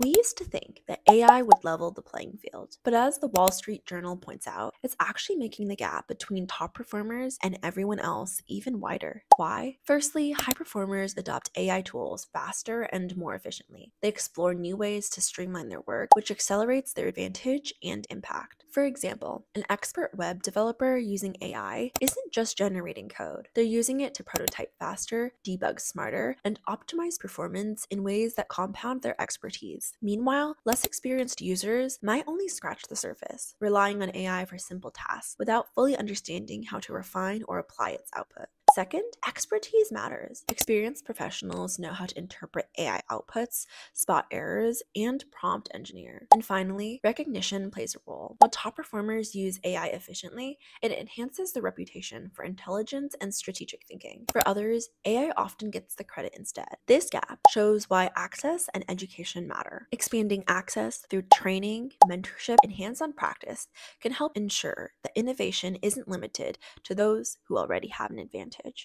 We used to think that AI would level the playing field, but as the Wall Street Journal points out, it's actually making the gap between top performers and everyone else even wider. Why? Firstly, high performers adopt AI tools faster and more efficiently. They explore new ways to streamline their work, which accelerates their advantage and impact. For example, an expert web developer using AI isn't just generating code, they're using it to prototype faster, debug smarter, and optimize performance in ways that compound their expertise. Meanwhile, less experienced users might only scratch the surface, relying on AI for simple tasks without fully understanding how to refine or apply its output. Second, expertise matters. Experienced professionals know how to interpret AI outputs, spot errors, and prompt engineer. And finally, recognition plays a role. While top performers use AI efficiently, it enhances their reputation for intelligence and strategic thinking. For others, AI often gets the credit instead. This gap shows why access and education matter. Expanding access through training, mentorship, and hands on practice can help ensure that innovation isn't limited to those who already have an advantage.